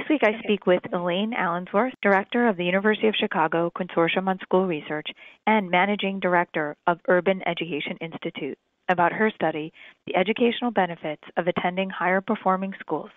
This week I speak with Elaine Allensworth, Director of the University of Chicago Consortium on School Research and Managing Director of Urban Education Institute, about her study, The Educational Benefits of Attending Higher Performing Schools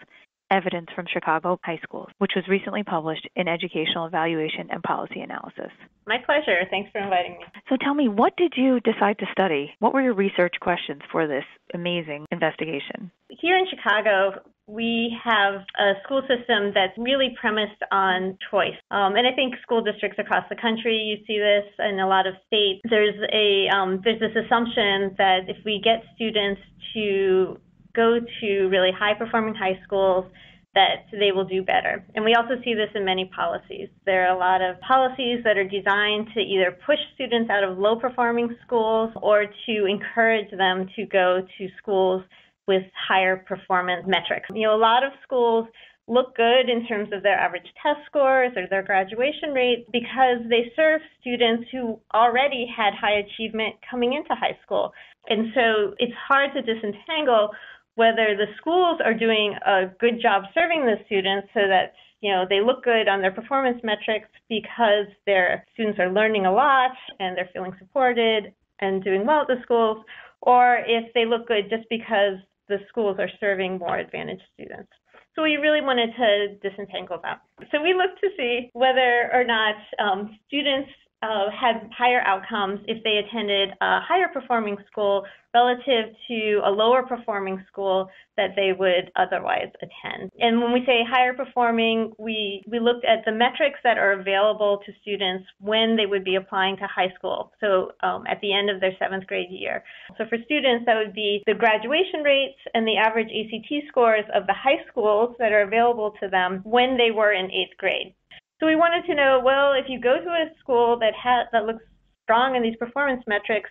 Evidence from Chicago High Schools, which was recently published in Educational Evaluation and Policy Analysis. My pleasure. Thanks for inviting me. So tell me, what did you decide to study? What were your research questions for this amazing investigation? Here in Chicago, we have a school system that's really premised on choice. Um, and I think school districts across the country, you see this in a lot of states. There's a um, there's this assumption that if we get students to go to really high performing high schools, that they will do better. And we also see this in many policies. There are a lot of policies that are designed to either push students out of low performing schools or to encourage them to go to schools with higher performance metrics. You know, a lot of schools look good in terms of their average test scores or their graduation rates because they serve students who already had high achievement coming into high school. And so it's hard to disentangle whether the schools are doing a good job serving the students so that you know they look good on their performance metrics because their students are learning a lot and they're feeling supported and doing well at the schools or if they look good just because the schools are serving more advantaged students. So we really wanted to disentangle that. So we looked to see whether or not um, students uh, had higher outcomes if they attended a higher performing school relative to a lower performing school that they would otherwise attend. And when we say higher performing, we, we looked at the metrics that are available to students when they would be applying to high school, so um, at the end of their seventh grade year. So for students, that would be the graduation rates and the average ACT scores of the high schools that are available to them when they were in eighth grade. So we wanted to know, well, if you go to a school that has that looks strong in these performance metrics,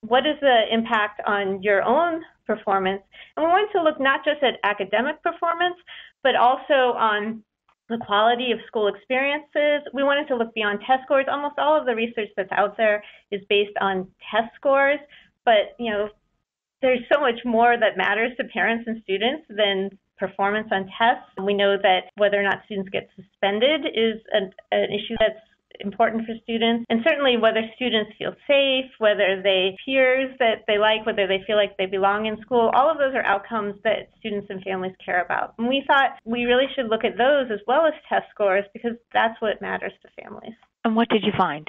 what is the impact on your own performance? And we wanted to look not just at academic performance, but also on the quality of school experiences. We wanted to look beyond test scores. Almost all of the research that's out there is based on test scores, but you know, there's so much more that matters to parents and students than performance on tests. We know that whether or not students get suspended is an, an issue that's important for students. And certainly whether students feel safe whether they peers that they like whether they feel like they belong in school all of those are outcomes that students and families care about. And we thought we really should look at those as well as test scores because that's what matters to families. And what did you find?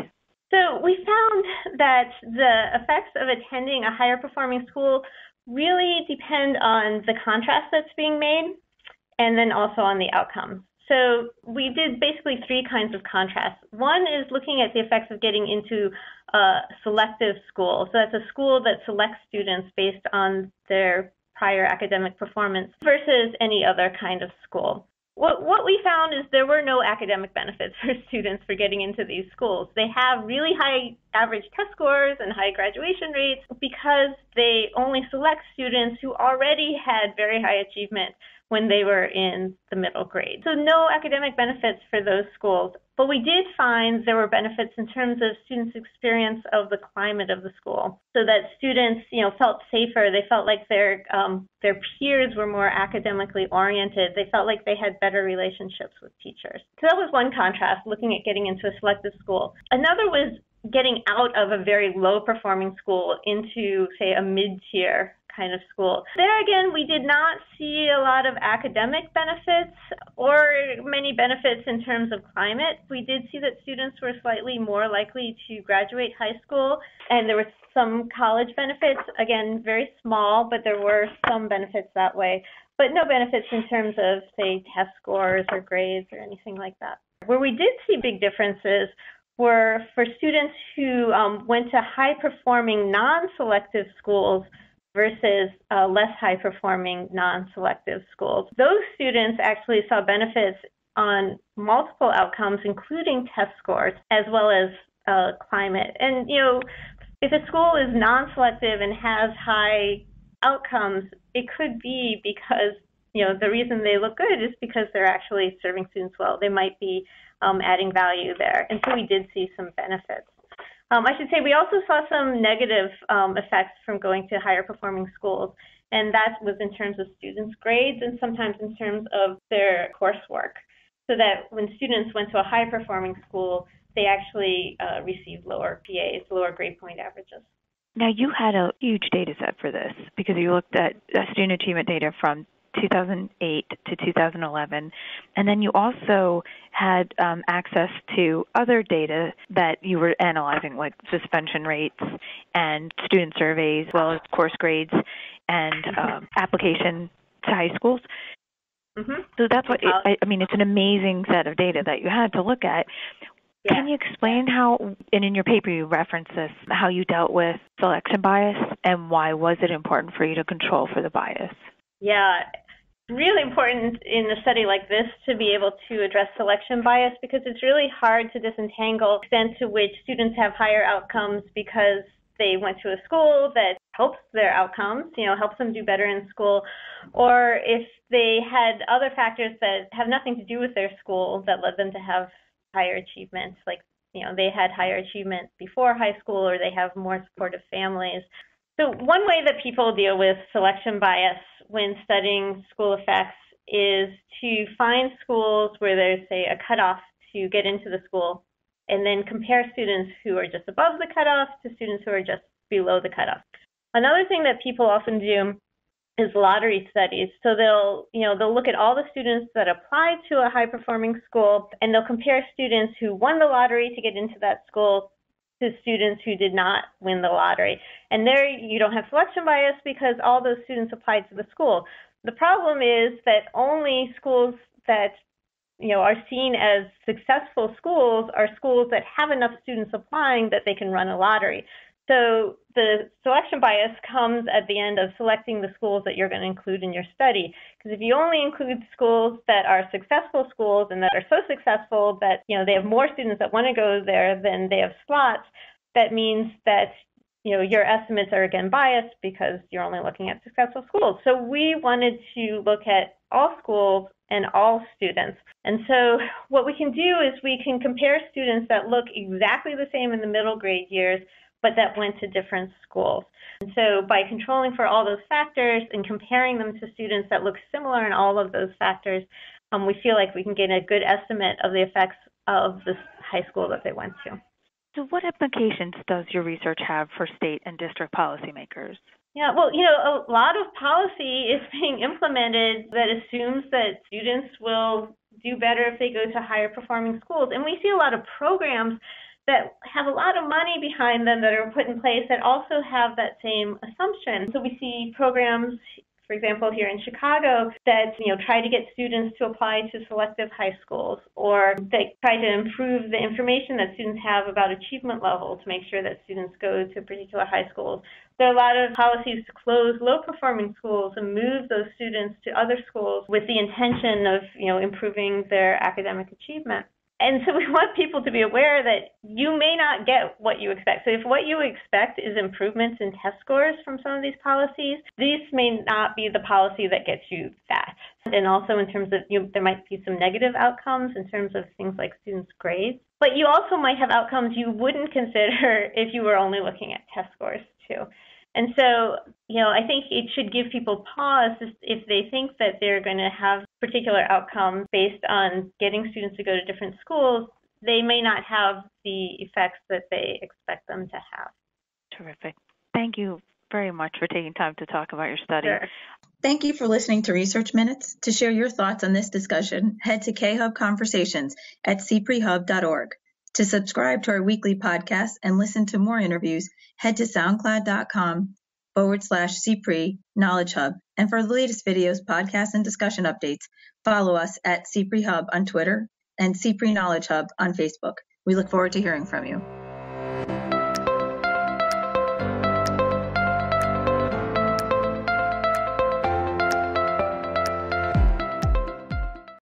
So we found that the effects of attending a higher performing school really depend on the contrast that's being made and then also on the outcome. So we did basically three kinds of contrasts. One is looking at the effects of getting into a selective school. So that's a school that selects students based on their prior academic performance versus any other kind of school. What, what we found is there were no academic benefits for students for getting into these schools. They have really high average test scores and high graduation rates because they only select students who already had very high achievement when they were in the middle grade. So no academic benefits for those schools. But we did find there were benefits in terms of students' experience of the climate of the school, so that students, you know, felt safer. They felt like their um, their peers were more academically oriented. They felt like they had better relationships with teachers. So that was one contrast, looking at getting into a selective school. Another was getting out of a very low performing school into, say, a mid tier kind of school. There again, we did not see a lot of academic benefits or many benefits in terms of climate. We did see that students were slightly more likely to graduate high school, and there were some college benefits, again, very small, but there were some benefits that way, but no benefits in terms of, say, test scores or grades or anything like that. Where we did see big differences were for students who um, went to high performing non selective schools versus uh, less high performing non selective schools. Those students actually saw benefits on multiple outcomes, including test scores, as well as uh, climate. And, you know, if a school is non selective and has high outcomes, it could be because, you know, the reason they look good is because they're actually serving students well. They might be um, adding value there. And so we did see some benefits. Um, I should say we also saw some negative um, effects from going to higher performing schools, and that was in terms of students' grades and sometimes in terms of their coursework. so that when students went to a high performing school, they actually uh, received lower GPAs, lower grade point averages. Now, you had a huge data set for this because you looked at student achievement data from 2008 to 2011, and then you also had um, access to other data that you were analyzing, like suspension rates and student surveys, as well as course grades and um, application to high schools. Mm-hmm. So that's what I, I mean. It's an amazing set of data that you had to look at. Yeah. Can you explain how, and in your paper you reference this, how you dealt with selection bias and why was it important for you to control for the bias? Yeah, really important in a study like this to be able to address selection bias because it's really hard to disentangle the extent to which students have higher outcomes because they went to a school that helps their outcomes, you know, helps them do better in school, or if they had other factors that have nothing to do with their school that led them to have higher achievements, like you know they had higher achievement before high school or they have more supportive families. So one way that people deal with selection bias when studying school effects is to find schools where there's say a cutoff to get into the school and then compare students who are just above the cutoff to students who are just below the cutoff. Another thing that people often do is lottery studies. So they'll, you know, they'll look at all the students that apply to a high performing school and they'll compare students who won the lottery to get into that school to students who did not win the lottery. And there you don't have selection bias because all those students applied to the school. The problem is that only schools that you know are seen as successful schools are schools that have enough students applying that they can run a lottery. So the selection bias comes at the end of selecting the schools that you're going to include in your study. Because if you only include schools that are successful schools and that are so successful that you know they have more students that want to go there than they have slots, that means that you know your estimates are again biased because you're only looking at successful schools. So we wanted to look at all schools and all students. And so what we can do is we can compare students that look exactly the same in the middle grade years but that went to different schools. And so by controlling for all those factors and comparing them to students that look similar in all of those factors, um, we feel like we can get a good estimate of the effects of the high school that they went to. So, what implications does your research have for state and district policymakers? Yeah, well, you know, a lot of policy is being implemented that assumes that students will do better if they go to higher performing schools. And we see a lot of programs that have a lot of money behind them that are put in place that also have that same assumption. So we see programs for example, here in Chicago, that you know try to get students to apply to selective high schools, or they try to improve the information that students have about achievement level to make sure that students go to particular high schools. There are a lot of policies to close low-performing schools and move those students to other schools with the intention of you know improving their academic achievement. And so we want people to be aware that you may not get what you expect. So if what you expect is improvements in test scores from some of these policies, these may not be the policy that gets you that. And also in terms of you, there might be some negative outcomes in terms of things like students' grades. But you also might have outcomes you wouldn't consider if you were only looking at test scores too. And so, you know, I think it should give people pause if they think that they're going to have particular outcomes based on getting students to go to different schools. They may not have the effects that they expect them to have. Terrific. Thank you very much for taking time to talk about your study. Sure. Thank you for listening to Research Minutes. To share your thoughts on this discussion, head to khub conversations at cprehub.org. To subscribe to our weekly podcast and listen to more interviews, head to soundcloud.com forward slash CPRE Knowledge Hub. And for the latest videos, podcasts, and discussion updates, follow us at CPRE Hub on Twitter and CPRE Knowledge Hub on Facebook. We look forward to hearing from you.